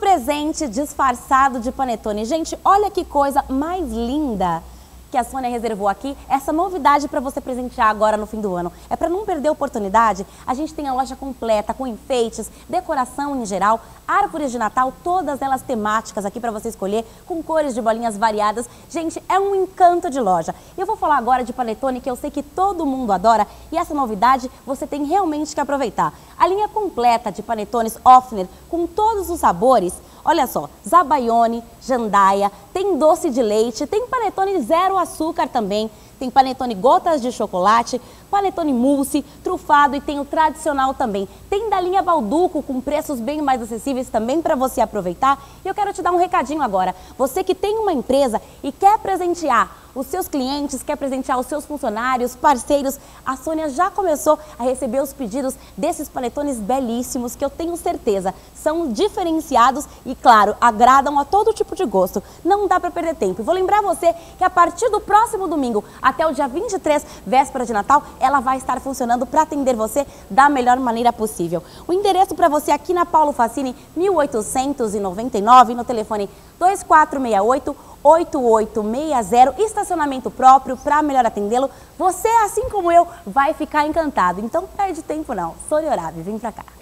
presente disfarçado de panetone. Gente, olha que coisa mais linda que a Sônia reservou aqui, essa novidade para você presentear agora no fim do ano. É para não perder a oportunidade, a gente tem a loja completa com enfeites, decoração em geral, árvores de Natal, todas elas temáticas aqui para você escolher, com cores de bolinhas variadas. Gente, é um encanto de loja. Eu vou falar agora de panetone que eu sei que todo mundo adora e essa novidade você tem realmente que aproveitar. A linha completa de panetones Offner com todos os sabores Olha só, zabaione, jandaia, tem doce de leite, tem panetone zero açúcar também, tem panetone gotas de chocolate, panetone mousse, trufado e tem o tradicional também. Tem da linha Balduco com preços bem mais acessíveis também para você aproveitar. E eu quero te dar um recadinho agora. Você que tem uma empresa e quer presentear os seus clientes, quer presentear os seus funcionários, parceiros, a Sônia já começou a receber os pedidos desses panetones belíssimos que eu tenho certeza são diferenciados e, claro, agradam a todo tipo de gosto. Não dá para perder tempo. vou lembrar você que a partir do próximo domingo até o dia 23, véspera de Natal, ela vai estar funcionando para atender você da melhor maneira possível. O endereço para você aqui na Paulo Facini, 1899, no telefone 2468 8860, estacionamento próprio para melhor atendê-lo. Você, assim como eu, vai ficar encantado. Então, perde tempo não. Sônia Orabe, vem para cá.